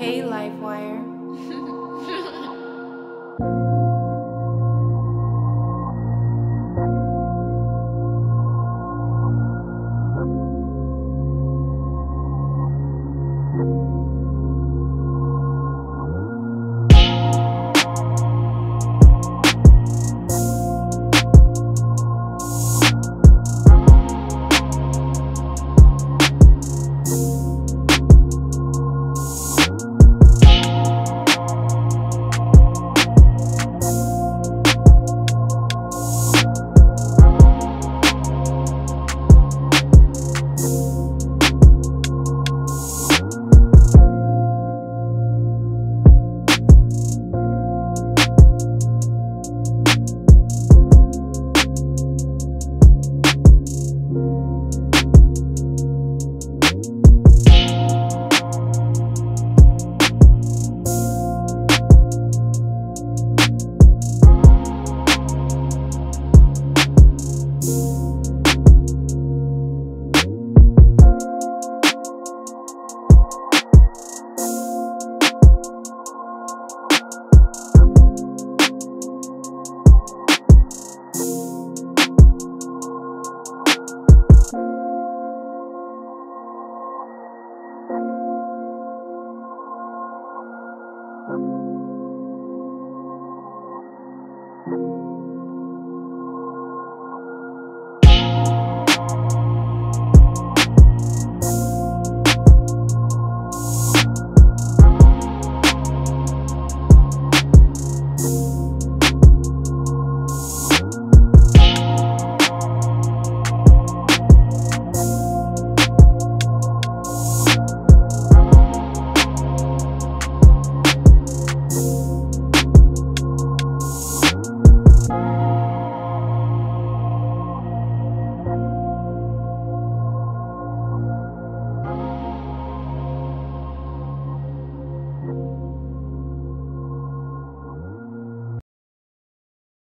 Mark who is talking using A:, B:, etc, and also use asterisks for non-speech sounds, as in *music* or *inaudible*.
A: Hey, *laughs* Livewire.
B: you